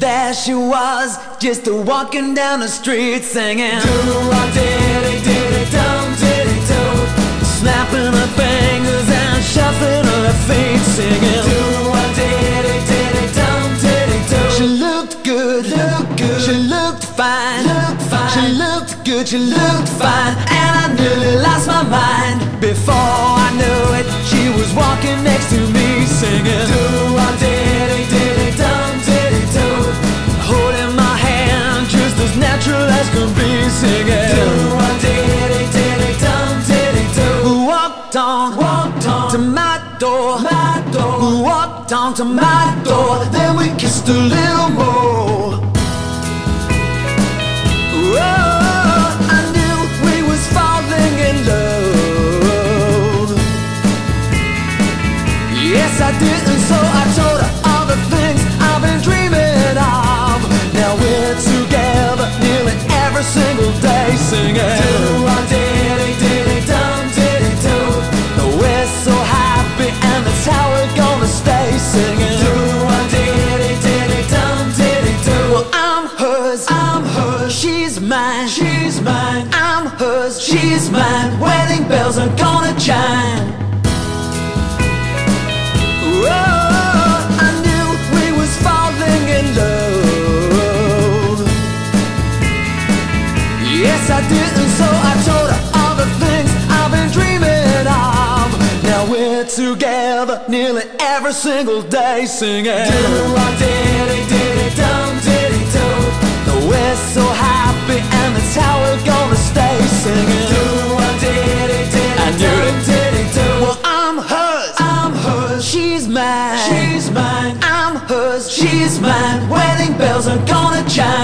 There she was, just a walking down the street singing. Do-a-diddy-diddy-dum, diddy-do Snapping her fingers and shuffling her feet singing. Do-a-diddy-diddy-dum, diddy-do She looked good, Looked good. She looked fine, Looked fine. She looked good, she looked fine. And I nearly lost my mind. Before I knew it, she was walking next to door. My door We Walked on to my door. Then we kissed a little more. Oh, I knew we was falling in love. Yes, I did, and so I told her all the things I've been dreaming of. Now we're together nearly every single day singing mine She's mine. I'm hers, she's mine. Wedding bells are gonna chime. Oh, I knew we was falling in love. Yes, I did, and so I told her all the things I've been dreaming of. Now we're together nearly every single day singing. Do-a-diddy-diddy-dum, mine She's mine. I'm hers, she's mine. Wedding bells are gonna chime.